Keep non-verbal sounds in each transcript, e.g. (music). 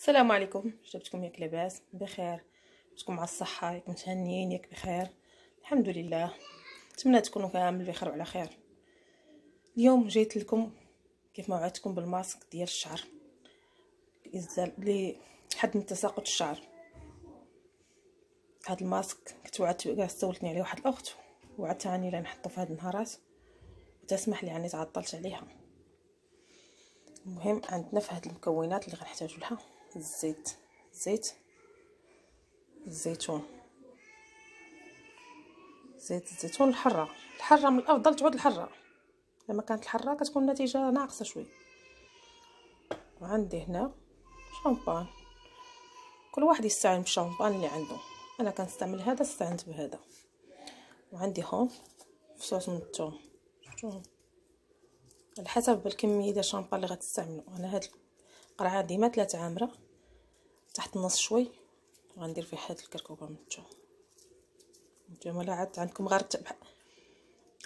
السلام عليكم. جبتكم ياك لاباس؟ بخير. جبتكم مع الصحة؟ ياك متهنيين؟ ياك بخير؟ الحمد لله. نتمنى تكونوا كامل بخير وعلى خير. اليوم جيت لكم كيف ما وعدتكم بالماسك ديال الشعر. يزال لي حد من تساقط الشعر. هاد الماسك كنت وعدت سولتني عليه واحد الأخت وعدتها أني لا نحطو في هاد النهارات وتسمح لي أني تعطلت عليها. المهم عندنا في هاد المكونات اللي غنحتاجو لها. الزيت زيت الزيتون زيت الزيتون الحرة الحرة من الأفضل تعود الحرة لما كانت الحرة كتكون النتيجة ناقصة شوي. وعندي هنا شامبان كل واحد يستعمل بالشامبان اللي عنده. أنا كنستعمل هذا استعنت بهذا. وعندي هون فصوص من الثوم على حسب الكمية ديال الشامبان اللي غتستعملوا أنا هاد القرعة ديما ثلاثة عامرة. تحت النص شوي وغندير فيه هاد الكركوبة من نتوما لا عاد عندكم غير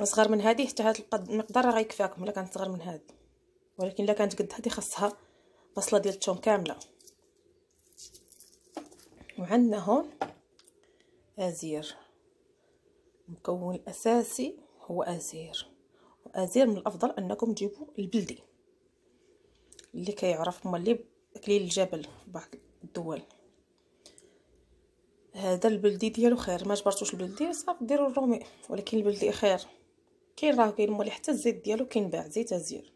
أصغر من هذه حتى هاد المقدار راه غيكفاكم إلا كانت صغر من هاد ولكن إلا كانت قد هذه خاصها بصله ديال الثوم كاملة. وعندنا هون أزير. المكون الأساسي هو أزير. وأزير من الأفضل أنكم تجيبوا البلدي. اللي كيعرف مولي اكليل الجبل بعض الدول. هذا البلدي ديالو خير ما جبرتوش البلدي؟ صافي ديروا الرومي ولكن البلدي خير. كاين راه كاين مولي حتى الزيت ديالو كينباع زيت أزير.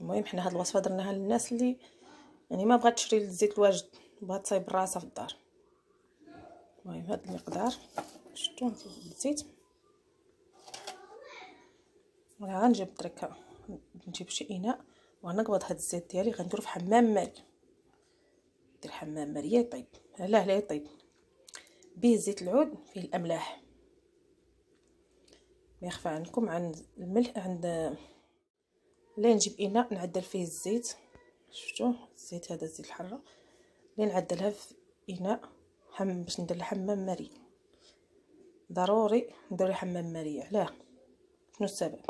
المهم حنا هاد الوصفة درناها للناس اللي يعني ما بغات تشري الزيت الواجد بغات تصايب راسها في الدار. المهم هاد المقدار شفتوا الزيت. أنا غنجيب درك نجيب شي إناء وغنقبض هاد الزيت ديالي غنديرو في حمام ماء ندير حمام ماء يطيب لا لا يطيب به زيت العود فيه الأملاح. ما يخفى عنكم عن الملح عند لا نجيب إناء نعدل فيه الزيت. شفتوا؟ الزيت هذا الزيت الحرة. لا نعدلها في إناء حم باش ندير حمام مري ضروري ندير حمام مري علاه شنو السبب؟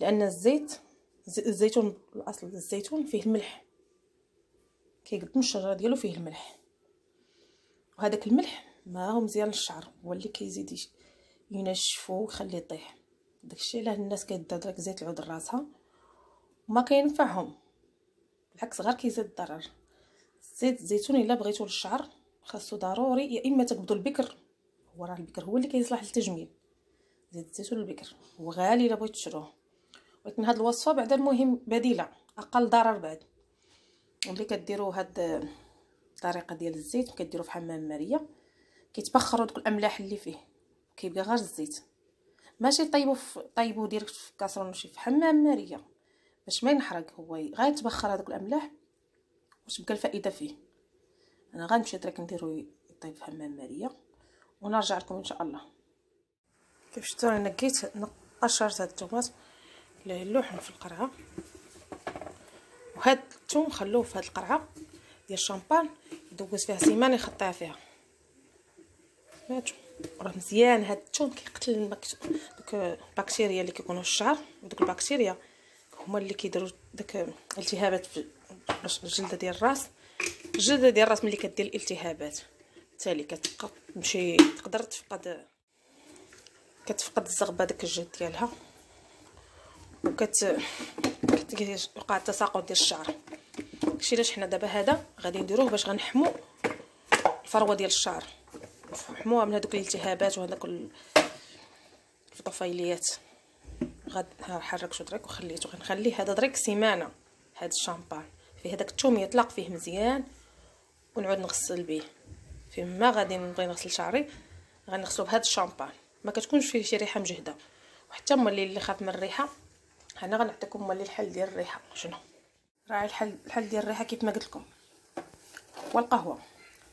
لأن الزيت الزيتون الأصل الزيتون فيه الملح. كيقدم الشجرة ديالو فيه الملح. وهذاك الملح ما هو مزيان للشعر هو اللي كيزيد ينشفو ويخليه يطيح. داكشي علاه الناس كيدير داك زيت العود راسها وما كينفعهم. بالعكس غير كيزيد الضرر. زيت الزيتون إلا بغيتو للشعر خاصو ضروري يا إما تقبضوا البكر هو راه البكر هو اللي كيصلح للتجميل. زيت الزيتون البكر هو غالي إلا بغيتو تشروه. ولكن هاد الوصفة بعدا المهم بديلة أقل ضرر بعد. ملي كديروا هاد الطريقة ديال الزيت كديروا في حمام مارية. كيتبخروا دوك الأملاح اللي فيه كيبقى غير الزيت. ماشي طيبوا في طيبوا ديريكت في كاسرون شي في حمام مارية. باش ما ينحرق هو غير يتبخر هذوك الأملاح وتبقى الفائدة فيه. أنا غنمشي درك نديرو يطيب في حمام مارية ونرجع لكم إن شاء الله. كيف شفتوا أنا نقيت قشرت هاد الطوماط اللوح في القرعه وهاد الثوم خلوه في هاد القرعة ديال الشامبان دوز فيها سيمانة يخطيها فيها. راه مزيان. هاد الثوم كيقتل دوك البكتيريا اللي كيكونوا في الشعر. ودوك البكتيريا هما اللي كيديروا داك الالتهابات في الجلدة ديال الراس. الجلدة ديال الراس ملي كدير الالتهابات. بالتالي كتبقى تمشي تقدر تفقد كتفقد الزغبة داك الجلد ديالها. وكت كيوقع التساقط ديال الشعر. داكشي علاش حنا دابا هذا غادي نديروه باش غنحمو الفروة ديال الشعر. نحموها من هذوك الالتهابات وهذاك الطفيليات. غاد حرك شو درك وخليته. غنخليه هذا درك سيمانة هذا الشامبان. فيه هذاك الثوم يطلق فيه مزيان ونعود نغسل به فيما غادي نبغي نغسل شعري غنغسلو بهذا الشامبان. ما كتكونش فيه شي ريحة مجهدة. وحتى مولي اللي خاف من الريحة هنا غنعطيكم مولي الحل ديال الريحة. شنو؟ راه الحل الحل ديال الريحة كيف ما قلت لكم. والقهوه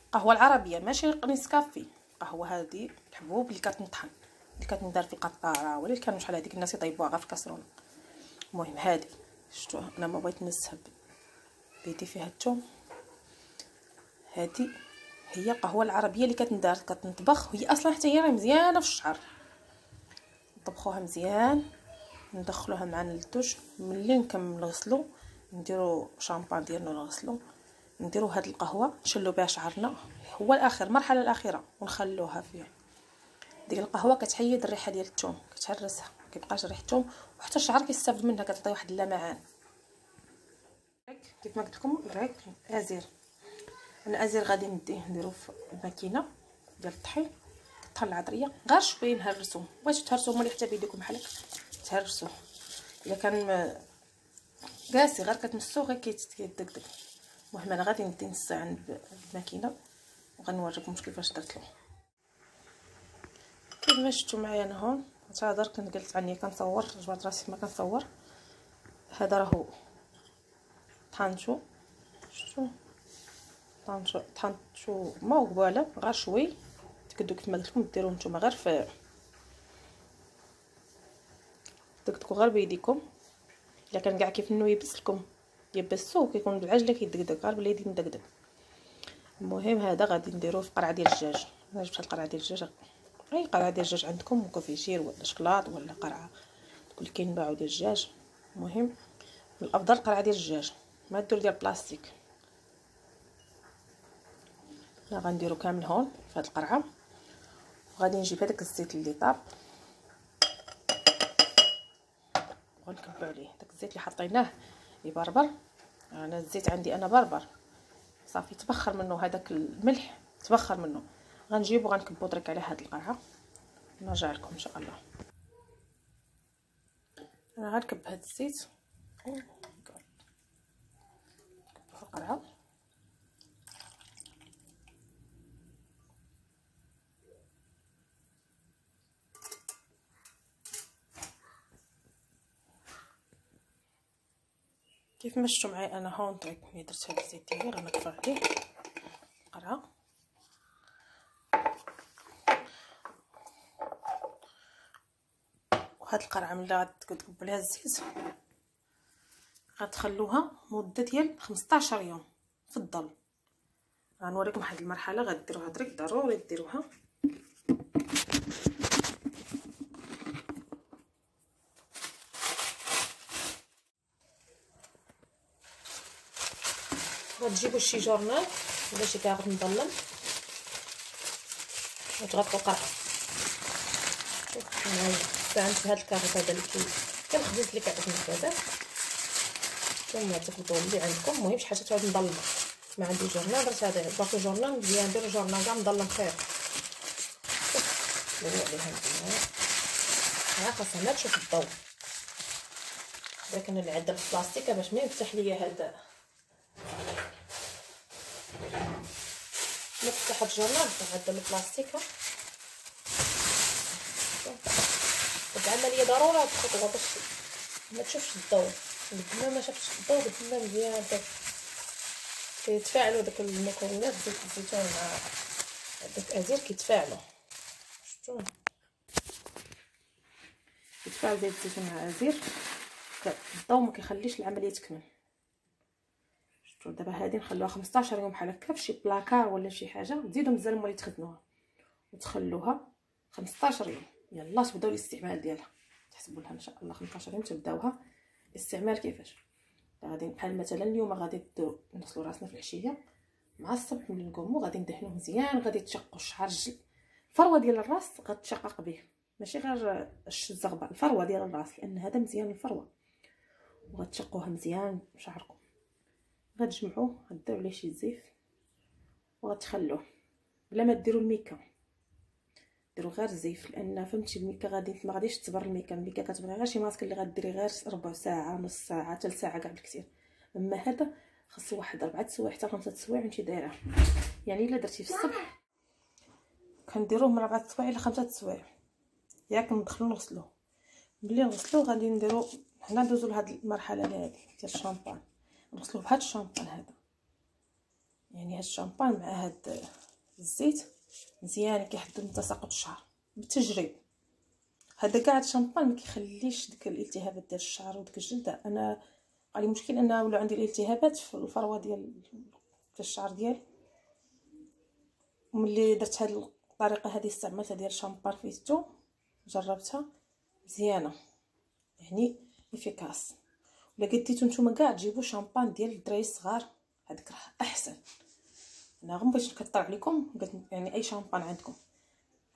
القهوة. العربية ماشي نسكافي. قهوه هذه الحبوب اللي كتنطحن. اللي كتندار في القطاره ولا كانوا شحال هذيك الناس يطيبوها غير في كاسرونه المهم هذه شفتوا؟ أنا ما بغيت نسحب بيدي فيها الثوم هذه هي القهوة العربية اللي كتندار كتنطبخ. وهي أصلا حتى هي مزيانة في الشعر. نطبخوها مزيان. ندخلوها معنا للدوش ملي نكمل نغسلو نديرو شامبان ديالنا نغسلو نديرو هاد القهوة نشلو بها شعرنا. هو الآخر المرحلة الأخيرة ونخلوها فيه ديك القهوة كتحيد الريحة ديال الثوم كتهرسها كيبقاش ريحه الثوم وحتى الشعر كيستافد منها كتعطي واحد اللمعان. كيف ما قلت لكم ازير أنا ازير غادي نديه نديرو في الماكينة ديال الطحين كطحن العطريه غير شوية نهرسو. بغيتو تهرسو اللي حتى بيديكم بحالك تهرسوه الا كان قاسي غير كتمسو غير كيتدقدق المهم أنا غادي ندي نص عند الماكينة وغنوريكم كيفاش درت له كيف ما شفتوا معايا أنا هون تهضر كنت قلت عني كنصور جبرت راسي ما كنصور. هذا راهو طحنتو شفتوا؟ طحنتو طحنتو ما هو غير شوي. تقدو كيف ما قلت لكم ديروه نتوما غير في دقدقو غير بيديكم. إلا كان كاع كيف إنه يبس لكم. يبسو كيكون بالعجله كيدقدق غير باليدين مدقدق المهم هذا غادي نديروه في قرعة ديال الزجاج. أنا جبت القرعة ديال الزجاج. أي قرعة ديال الزجاج عندكم؟ confiture ولا شكلاط ولا قرعة كل كينباعو ديال الزجاج. المهم الأفضل قرعة ديال الدجاج. ما ديروا ديال البلاستيك لا غنديرو كامل هون في هاد القرعة. وغادي نجيب هذاك الزيت اللي طاب. غنكبو عليه داك الزيت اللي حطيناه يبربر أنا الزيت عندي أنا بربر. صافي تبخر منه هذاك الملح تبخر منه. غنجيب وغنكبو درك على هاد القرعة. نرجع لكم إن شاء الله. أنا غنكب هاد الزيت في القرعه كيف ما شفتوا معايا أنا؟ هون طيب ملي درت هاد الزيت ديالي غنكفر عليه. القرعه وهاد القرعة ملي غتكب عليها الزيت غتخلوها مدة ديال 15 يوم في الظل. غنوريكم واحد المرحلة غديروها درك ضروري ديروها. غتجيبوا شي جورنال ولا شي كاغط مظلم وتغطوا قرعة. شوف عندي هذا الكاغط هذا اللي كنخبز لك هذاك المكازات ثم تكتبوا اللي عندكم. المهم شي حاجة تعود مظلمه ما عندي جورنال درت هذا باقي جورنال مزيان ندير جورنال كاع مظلم خير. شوفوا عليها ها خاصها ما تشوف الضوء. لكن نعدل في البلاستيك باش ما يفتح ليا هذا. نفتح الجورنال نعدل البلاستيك العملية ضروري هاد الخطوه باش ما تشوفش الضوء. قدما ما شفتش الضوء قدما مزيان. كيتفاعلوا داك المكونات زيت الزيتون مع داك الازير كيتفاعلوا. شفتوا كيتفاعل زيت الزيتون مع الازير الضوء ما كيخليش العملية تكمل. شفتوا دابا هادي نخلوها 15 يوم بحال هكا فشي بلاكار ولا شي حاجة تزيدوا مزال ملي تخدموها. وتخلوها 15 يوم. يلا تبداو الاستعمال ديالها. تحسبوا لها إن شاء الله 15 يوم تبداوها. الاستعمال كيفاش؟ غادي بحال مثلا اليوم غادي نغسلوا راسنا في العشية مع الصبح ملي نقوموا غادي ندهنوه مزيان غادي تشقوا الشعر الفروة ديال الراس غتشقق به ماشي غير الزغبة الفروة ديال الراس لأن هذا مزيان الفروة. وغتشقوها مزيان شعركم غتجمعوه غديروا عليه شي زيف وغتخلوه. بلا ما ديروا الميكا. ديروا غير الزيف لأن فهمتي الميكا غادي ما غاديش تصبر الميكا. الميكا كتبغي غير شي ماسك اللي غديري غير ربع ساعة نص ساعة حتى ساعه كاع بالكثير أما هذا خاصو واحد اربعة سوايع حتى خمسة سوايع وانت دايرة. يعني إلا درتي في الصبح كنديروه من ربعة سوايع ل خمسة سوايع. ياك ندخلو نغسلوه. ملي نغسلوه غادي نديرو حنا ندوزو لهاد المرحلة هذه ديال الشامبان. نغسلوه بهاد الشامبان هذا. يعني هاد الشامبان مع هاد الزيت مزيان من تساقط الشعر بالتجريب هذا كاع الشامبان ما كيخليش ديك الالتهابات ديال الشعر وديك الجلد أنا علي مشكل ان ولا عندي الالتهابات في الفروة ديال الشعر ديالي. وملي درت هذه الطريقة هذه استعملتها ديال الشامبوان فيتو جربتها مزيانة. يعني efficace. ولا قديتو نتوما كاع تجيبوا شامبوان ديال الدراري الصغار. هذيك راه أحسن. أنا غير باش نكثر عليكم يعني أي شامبوان عندكم.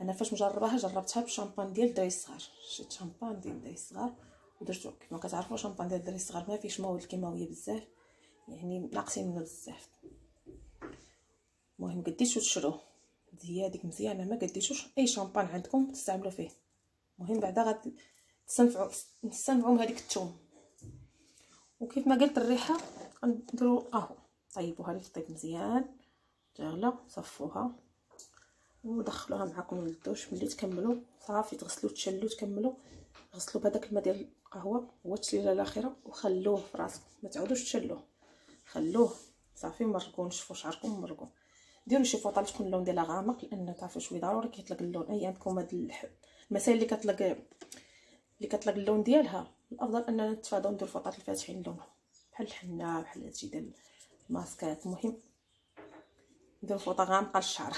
أنا فاش مجرباها جربتها بالشامبوان ديال الدراري الصغار. شريت شامبان ديال الدراري الصغار ودرتو. كيما كتعرفوا شامبان ديال الدراري الصغار ما فيهش مواد كيماوية بزاف. يعني ناقصين منه بزاف. المهم قديتو تشروه. ديك مزيانة. ما قديتوش أي شامبان عندكم تستعملوا فيه. المهم بعدا غادي تستنفعوا من هذيك الثوم وكيف ما قلت الريحة نديروا قهوه طيبوها لي طيب مزيان. تغلى صفوها. ودخلوها معكم للدوش ملي تكملوا صافي تغسلوا تشلوا تكملوا. غسلوا بهذاك الماء ديال القهوة. هو التشليله الأخيرة وخلوه في راسكم. ما تعودوش تشلوه. خلوه. صافي مرقوا نشفوا شعركم مرقوا ديروا شي فوطة تكون اللون ديالها غامق لأن تعرفوا شوية ضروري كيطلق اللون. اي عندكم هاد المسائل اللي كتطلق اللي كتطلق اللون ديالها. الأفضل أننا نتفاداو نديرو الفوطات الفاتحين اللون بحال الحنة بحال هادشي ديال الماسكات. المهم نديرو فوطه غامقه للشعر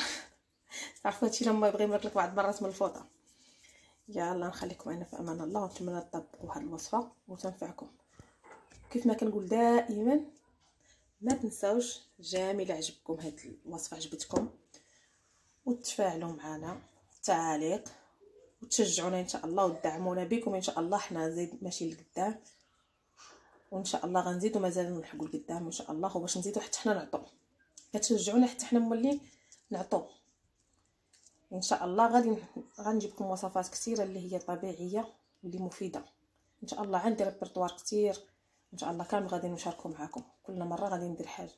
(laughs) عرفتوا هادشي لما يبغي يمرك بعض المرات من الفوطة. يلا نخليكم معنا في أمان الله. ونتمنى تطبقوا هاد الوصفة وتنفعكم. كيف ما كنقول دائما ما تنساوش جميل عجبكم هاد الوصفة عجبتكم. وتفاعلوا معنا. تعاليق وتشجعونا إن شاء الله وتدعمونا بكم. إن شاء الله حنا زيد ماشي لقدام. وإن شاء الله غنزيدو مازال نلحقوا لقدام إن شاء الله. وباش نزيدو حتى حنا نعطو. كتشجعونا حتى حنا مولين نعطو. إن شاء الله غادي غنجيب لكم وصفات كثيرة اللي هي طبيعية واللي مفيدة. إن شاء الله عندي ريبرطوار كثير. إن شاء الله كامل غادي نشاركو معكم كل مرة غادي ندير حاجة.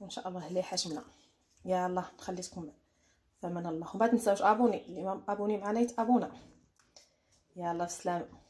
وان شاء الله اللي حاجمنا يا الله نخليكم فمن الله. وما تنساوش أبوني اللي ما أبوني معنا يتأبونا. يلا بسلامه